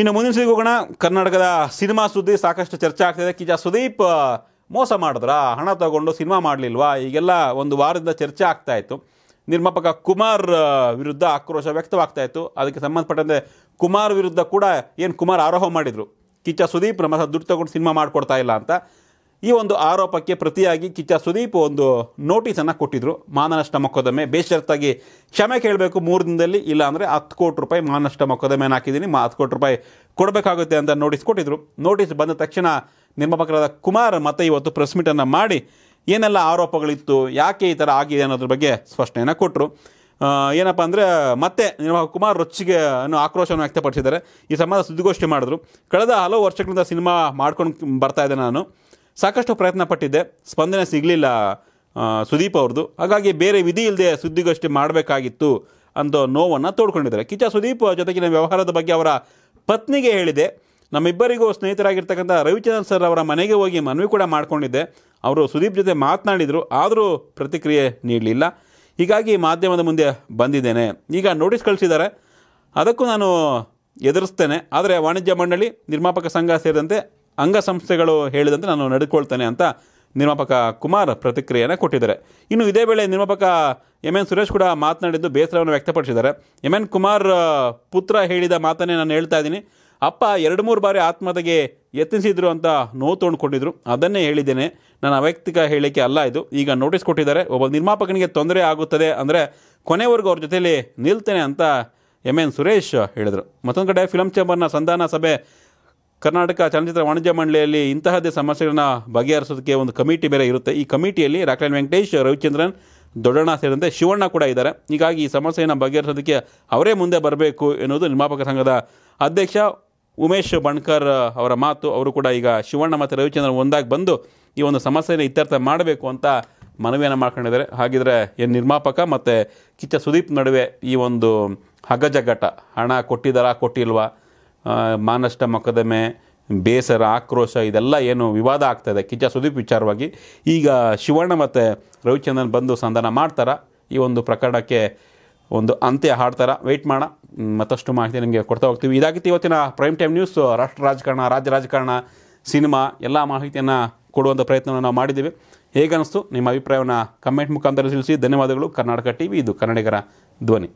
ಇನ್ನು ಮುಂದಿನ ಸುದ್ದಿಗೆ ಹೋಗೋಣ. ಕರ್ನಾಟಕದ ಸಿನಿಮಾ ಸುದ್ದಿ ಸಾಕಷ್ಟು ಚರ್ಚೆ ಆಗ್ತಿದೆ. ಕಿಜ ಸುದೀಪ್ ಮೋಸ ಮಾಡಿದ್ರ? ಹಣ ತಗೊಂಡು ಸಿನಿಮಾ ಮಾಡಲಿಲ್ವಾ? ಈಗೆಲ್ಲ ಒಂದು ವಾರದಿಂದ ಚರ್ಚೆ ಆಗ್ತಾ ಇತ್ತು. ನಿರ್ಮಾಪಕ ಕುಮಾರ್ ವಿರುದ್ಧ ಆಕ್ರೋಶ ವ್ಯಕ್ತವಾಗ್ತಾ ಇತ್ತು. ಅದಕ್ಕೆ ಸಂಬಂಧಪಟ್ಟಂತೆ ಕುಮಾರ್ ವಿರುದ್ಧ ಕೂಡ ಏನು ಕುಮಾರ್ ಆರೋಪ ಮಾಡಿದರು. ಕಿಚ್ಚ ಸುದೀಪ್ ನಮ್ಮ ದುಡ್ಡು ತಗೊಂಡು ಸಿನಿಮಾ ಮಾಡಿಕೊಡ್ತಾ ಇಲ್ಲ ಅಂತ. ಈ ಒಂದು ಆರೋಪಕ್ಕೆ ಪ್ರತಿಯಾಗಿ ಕಿಚ್ಚ ಸುದೀಪ್ ಒಂದು ನೋಟಿಸನ್ನು ಕೊಟ್ಟಿದ್ರು. ಮಾನನಷ್ಟ ಮೊಕದ್ದಮೆ ಬೇಷರತ್ತಾಗಿ ಕ್ಷಮೆ ಕೇಳಬೇಕು ಮೂರು ದಿನದಲ್ಲಿ, ಇಲ್ಲ ಅಂದರೆ ಹತ್ತು ಕೋಟಿ ರೂಪಾಯಿ ಮಾನನಷ್ಟ ಮೊಕದ್ದಮೆಯನ್ನು ಹಾಕಿದ್ದೀನಿ, ಮಾ ಹತ್ತು ಕೋಟಿ ರೂಪಾಯಿ ಕೊಡಬೇಕಾಗುತ್ತೆ ಅಂತ ನೋಟಿಸ್ ಕೊಟ್ಟಿದ್ರು. ನೋಟಿಸ್ ಬಂದ ತಕ್ಷಣ ನಿರ್ಮಾಪಕರಾದ ಕುಮಾರ್ ಮತ್ತೆ ಇವತ್ತು ಪ್ರೆಸ್ ಮೀಟನ್ನು ಮಾಡಿ ಏನೆಲ್ಲ ಆರೋಪಗಳಿತ್ತು, ಯಾಕೆ ಈ ಥರ ಆಗಿದೆ ಅನ್ನೋದ್ರ ಬಗ್ಗೆ ಸ್ಪಷ್ಟನೆಯನ್ನು ಕೊಟ್ಟರು ಏನಪ್ಪ ಅಂದರೆ ಮತ್ತೆ ನಿರ್ಮಾಪಕ ಕುಮಾರ್ ರೊಚ್ಚಿಗೆ ಆಕ್ರೋಶವನ್ನು ವ್ಯಕ್ತಪಡಿಸಿದ್ದಾರೆ. ಈ ಸಂಬಂಧ ಸುದ್ದಿಗೋಷ್ಠಿ ಮಾಡಿದ್ರು. ಕಳೆದ ಹಲವು ವರ್ಷಗಳಿಂದ ಸಿನಿಮಾ ಮಾಡ್ಕೊಂಡು ಬರ್ತಾ ಇದ್ದೆ ನಾನು. ಸಾಕಷ್ಟು ಪ್ರಯತ್ನ ಪಟ್ಟಿದ್ದೆ ಸ್ಪಂದನೆ ಸಿಗಲಿಲ್ಲ ಸುದೀಪ್ ಅವ್ರದ್ದು ಹಾಗಾಗಿ ಬೇರೆ ವಿಧಿ ಇಲ್ಲದೆ ಸುದ್ದಿಗೋಷ್ಠಿ ಮಾಡಬೇಕಾಗಿತ್ತು ಅಂತ ನೋವನ್ನು ತೋಡ್ಕೊಂಡಿದ್ದಾರೆ. ಕಿಚ್ಚ, ಸುದೀಪ್ ಜೊತೆಗಿನ ವ್ಯವಹಾರದ ಬಗ್ಗೆ ಅವರ ಪತ್ನಿಗೆ ಹೇಳಿದೆ. ನಮ್ಮಿಬ್ಬರಿಗೂ ಸ್ನೇಹಿತರಾಗಿರ್ತಕ್ಕಂಥ ರವಿಚಂದ್ರನ್ ಸರ್ ಅವರ ಮನೆಗೆ ಹೋಗಿ ಮನವಿ ಕೂಡ ಮಾಡಿಕೊಂಡಿದ್ದೆ. ಅವರು ಸುದೀಪ್ ಜೊತೆ ಮಾತನಾಡಿದರು, ಆದರೂ ಪ್ರತಿಕ್ರಿಯೆ ನೀಡಲಿಲ್ಲ. ಹೀಗಾಗಿ ಮಾಧ್ಯಮದ ಮುಂದೆ ಬಂದಿದ್ದೇನೆ. ಈಗ ನೋಟಿಸ್ ಕಳಿಸಿದ್ದಾರೆ. ಅದಕ್ಕೂ ನಾನು ಎದುರಿಸ್ತೇನೆ. ಆದರೆ ವಾಣಿಜ್ಯ ಮಂಡಳಿ, ನಿರ್ಮಾಪಕ ಸಂಘ ಸೇರಿದಂತೆ ಅಂಗಸಂಸ್ಥೆಗಳು ಹೇಳಿದಂತೆ ನಾನು ನಡೆದುಕೊಳ್ತೇನೆ ಅಂತ ನಿರ್ಮಾಪಕ ಕುಮಾರ್ ಪ್ರತಿಕ್ರಿಯೆಯನ್ನು ಕೊಟ್ಟಿದ್ದಾರೆ. ಇನ್ನು ಇದೇ ವೇಳೆ ನಿರ್ಮಾಪಕ ಎಂ ಎನ್ ಸುರೇಶ್ ಕೂಡ ಮಾತನಾಡಿದ್ದು ಬೇಸರವನ್ನು ವ್ಯಕ್ತಪಡಿಸಿದ್ದಾರೆ. ಎಂ ಎನ್ ಕುಮಾರ್ ಪುತ್ರ ಹೇಳಿದ ಮಾತನ್ನೇ ನಾನು ಹೇಳ್ತಾ ಇದ್ದೀನಿ. ಅಪ್ಪ ಎರಡು ಮೂರು ಬಾರಿ ಆತ್ಮಹತ್ಯೆಗೆ ಯತ್ನಿಸಿದ್ರು ಅಂತ ನೋವು ತೊಗೊಂಡ್ಕೊಂಡಿದ್ರು. ಅದನ್ನೇ ಹೇಳಿದ್ದೇನೆ. ನನ್ನ ವೈಯಕ್ತಿಕ ಹೇಳಿಕೆ ಅಲ್ಲ ಇದು. ಈಗ ನೋಟಿಸ್ ಕೊಟ್ಟಿದ್ದಾರೆ. ಒಬ್ಬ ನಿರ್ಮಾಪಕನಿಗೆ ತೊಂದರೆ ಆಗುತ್ತದೆ ಅಂದರೆ ಕೊನೆವರೆಗೂ ಅವ್ರ ಜೊತೆಯಲ್ಲಿ ನಿಲ್ತೇನೆ ಅಂತ ಎಂ ಎನ್ ಸುರೇಶ್ ಹೇಳಿದರು. ಮತ್ತೊಂದು ಕಡೆ ಫಿಲಂ ಚೇಂಬರ್ನ ಸಂಧಾನ ಸಭೆ ಕರ್ನಾಟಕ ಚಲನಚಿತ್ರ ವಾಣಿಜ್ಯ ಮಂಡಳಿಯಲ್ಲಿ ಇಂತಹದ್ದೇ ಸಮಸ್ಯೆಗಳನ್ನ ಬಗೆಹರಿಸೋದಕ್ಕೆ ಒಂದು ಕಮಿಟಿ ಬೇರೆ ಇರುತ್ತೆ. ಈ ಕಮಿಟಿಯಲ್ಲಿ ರಾಕ್ಲೈನ್ ವೆಂಕಟೇಶ್, ರವಿಚಂದ್ರನ್, ದೊಡ್ಡಣ್ಣ ಸೇರಿದಂತೆ ಶಿವಣ್ಣ ಕೂಡ ಇದ್ದಾರೆ. ಹೀಗಾಗಿ ಈ ಸಮಸ್ಯೆಯನ್ನು ಬಗೆಹರಿಸೋದಕ್ಕೆ ಅವರೇ ಮುಂದೆ ಬರಬೇಕು ಎನ್ನುವುದು ನಿರ್ಮಾಪಕ ಸಂಘದ ಅಧ್ಯಕ್ಷ ಉಮೇಶ್ ಬಣ್ಕರ್ ಅವರ ಮಾತು. ಅವರು ಕೂಡ ಈಗ ಶಿವಣ್ಣ ಮತ್ತು ರವಿಚಂದ್ರನ್ ಒಂದಾಗಿ ಬಂದು ಈ ಒಂದು ಸಮಸ್ಯೆಯನ್ನು ಇತ್ಯರ್ಥ ಮಾಡಬೇಕು ಅಂತ ಮನವಿಯನ್ನು ಮಾಡ್ಕೊಂಡಿದ್ದಾರೆ. ಹಾಗಿದ್ರೆ ಏನು ನಿರ್ಮಾಪಕ ಮತ್ತು ಕಿಚ್ಚ ಸುದೀಪ್ ನಡುವೆ ಈ ಒಂದು ಹಗಜಗಟ ಹಣ ಕೊಟ್ಟಿದ್ದಾರಾ, ಕೊಟ್ಟಿಲ್ವಾ ಮಾನಷ್ಟ ಮೊಕದಮೆ ಬೇಸರ, ಆಕ್ರೋಶ, ಇದೆಲ್ಲ ಏನು ವಿವಾದ ಆಗ್ತಾಯಿದೆ ಕಿಚ್ಚ ಸುದೀಪ್ ವಿಚಾರವಾಗಿ ಈಗ ಶಿವಣ್ಣ ಮತ್ತು ರವಿಚಂದ್ರನ್ ಬಂದು ಸಂಧಾನ ಮಾಡ್ತಾರ? ಈ ಒಂದು ಪ್ರಕರಣಕ್ಕೆ ಒಂದು ಅಂತ್ಯ ಹಾಡ್ತಾರ? ವೆಯ್ಟ್ ಮಾಡ. ಮತ್ತಷ್ಟು ಮಾಹಿತಿ ನಿಮಗೆ ಕೊಡ್ತಾ ಹೋಗ್ತೀವಿ. ಇದಾಗಿತ್ತು ಇವತ್ತಿನ ಪ್ರೈಮ್ ಟೈಮ್ ನ್ಯೂಸ್ ರಾಷ್ಟ್ರ ರಾಜಕಾರಣ, ರಾಜ್ಯ ರಾಜಕಾರಣ, ಸಿನಿಮಾ, ಎಲ್ಲ ಮಾಹಿತಿಯನ್ನು ಕೊಡುವಂಥ ಪ್ರಯತ್ನವನ್ನು ನಾವು ಮಾಡಿದ್ದೀವಿ. ಹೇಗನ್ನಿಸ್ತು ನಿಮ್ಮ ಅಭಿಪ್ರಾಯವನ್ನು ಕಮೆಂಟ್ ಮುಖಾಂತರ ತಿಳಿಸಿ. ಧನ್ಯವಾದಗಳು. ಕರ್ನಾಟಕ ಟಿ ವಿ ಇದು ಕನ್ನಡಿಗರ ಧ್ವನಿ.